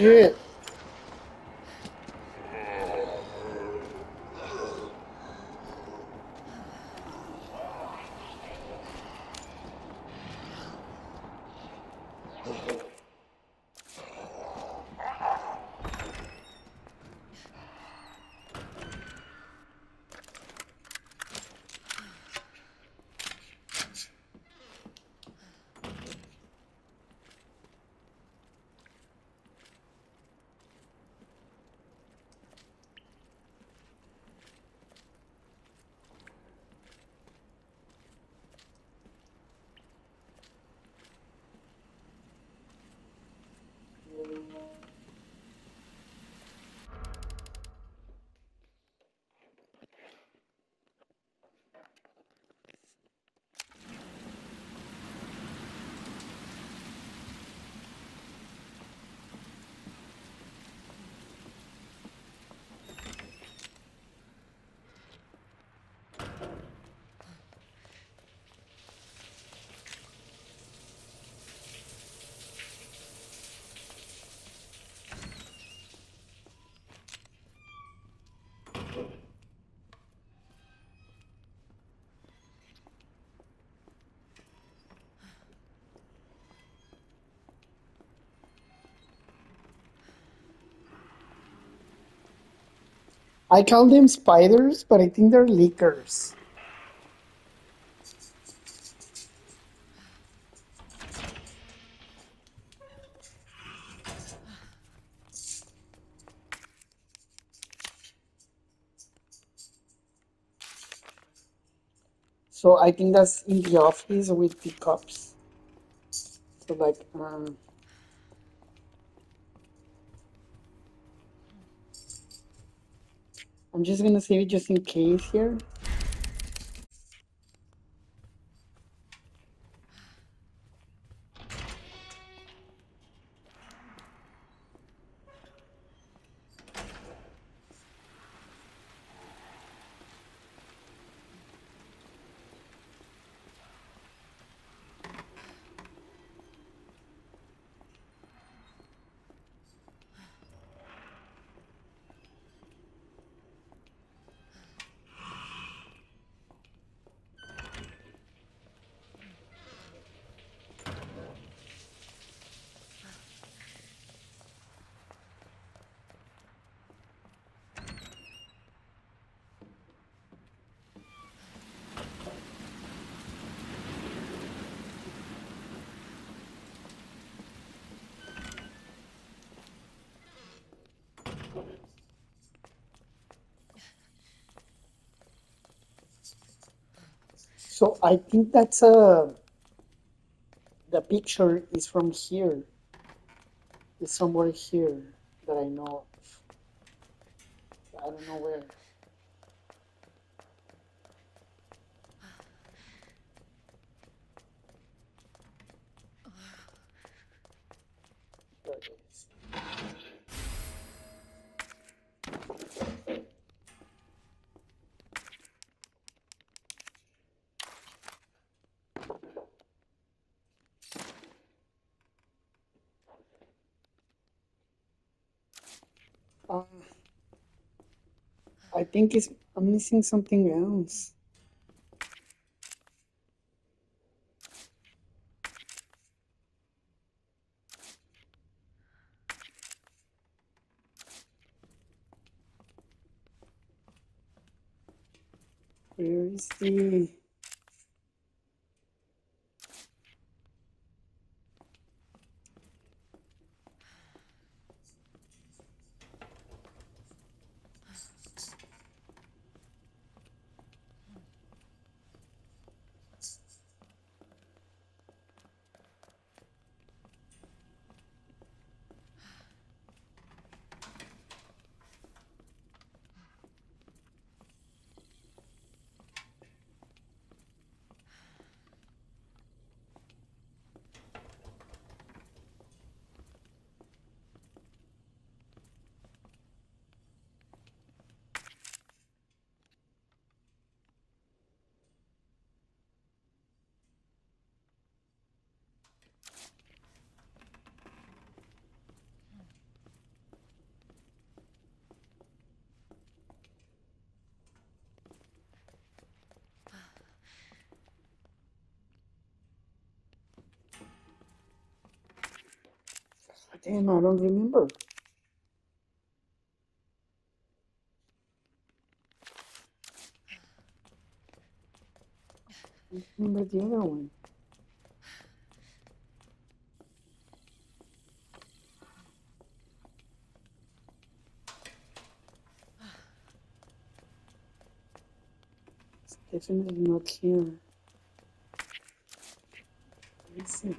Shit. I call them spiders, but I think they're Lickers. So I think that's in the office with the cops. So like, um, I'm just gonna save it just in case here. So I think that's a the picture is from here. It's somewhere here that I know of. I don't know where. I think it's I'm missing something else. Where is the Damn, I don't remember. I remember the other one. It's definitely not here. Let me see.